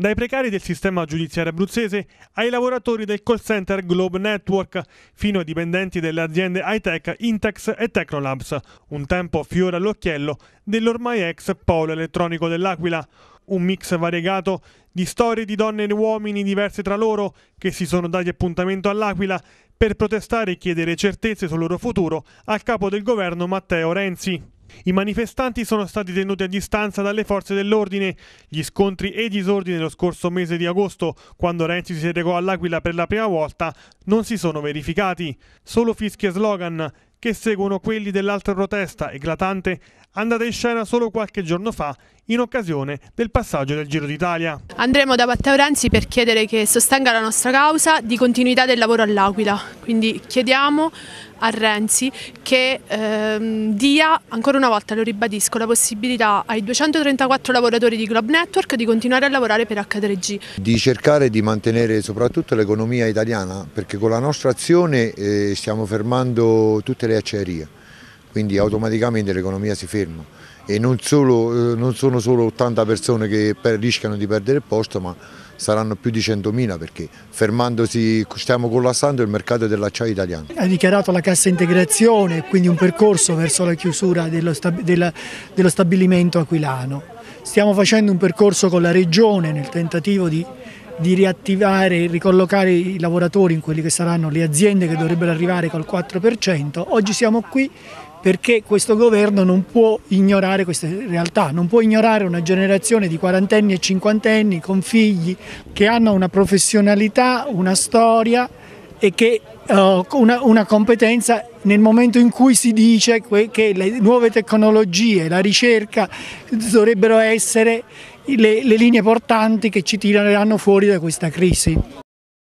dai precari del sistema giudiziario abruzzese ai lavoratori del call center Globe Network, fino ai dipendenti delle aziende high-tech Intex e Tecnolabs, un tempo fiore all'occhiello dell'ormai ex polo elettronico dell'Aquila. Un mix variegato di storie di donne e uomini diverse tra loro che si sono dati appuntamento all'Aquila per protestare e chiedere certezze sul loro futuro al capo del governo Matteo Renzi. I manifestanti sono stati tenuti a distanza dalle forze dell'ordine. Gli scontri e i disordini dello scorso mese di agosto, quando Renzi si recò all'Aquila per la prima volta, non si sono verificati. Solo fischi e slogan, che seguono quelli dell'altra protesta eclatante andata in scena solo qualche giorno fa in occasione del passaggio del Giro d'Italia. Andremo da Matteo Renzi per chiedere che sostenga la nostra causa di continuità del lavoro all'Aquila, quindi chiediamo a Renzi che ehm, dia ancora una volta, lo ribadisco, la possibilità ai 234 lavoratori di Globe Network di continuare a lavorare per H3G. Di cercare di mantenere soprattutto l'economia italiana perché con la nostra azione eh, stiamo fermando tutte le acciaierie, quindi automaticamente l'economia si ferma e non, solo, eh, non sono solo 80 persone che rischiano di perdere il posto ma saranno più di 100.000 perché fermandosi stiamo collassando il mercato dell'acciaio italiano. Ha dichiarato la cassa integrazione, quindi un percorso verso la chiusura dello, stab dello stabilimento aquilano. Stiamo facendo un percorso con la Regione nel tentativo di di riattivare ricollocare i lavoratori in quelle che saranno le aziende che dovrebbero arrivare col 4%. Oggi siamo qui perché questo governo non può ignorare queste realtà, non può ignorare una generazione di quarantenni e cinquantenni con figli che hanno una professionalità, una storia e che, uh, una, una, competenza nel momento in cui si dice che le nuove tecnologie, la ricerca dovrebbero essere le, le linee portanti che ci tireranno fuori da questa crisi.